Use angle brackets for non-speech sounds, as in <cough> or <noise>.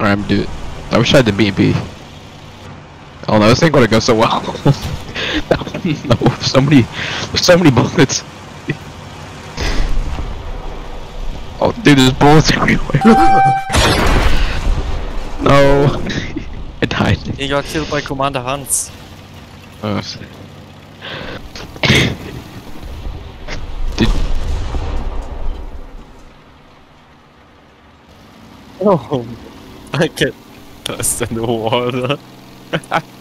Alright, dude. I wish I had the BB. Oh no, this ain't gonna go so well. <laughs> no, so many, so many bullets. Oh, dude, there's bullets everywhere. <laughs> no, <laughs> I died. He got killed by Commander Hans. Oh, s- Did, Oh, Danke. Das ist eine Horde. <laughs>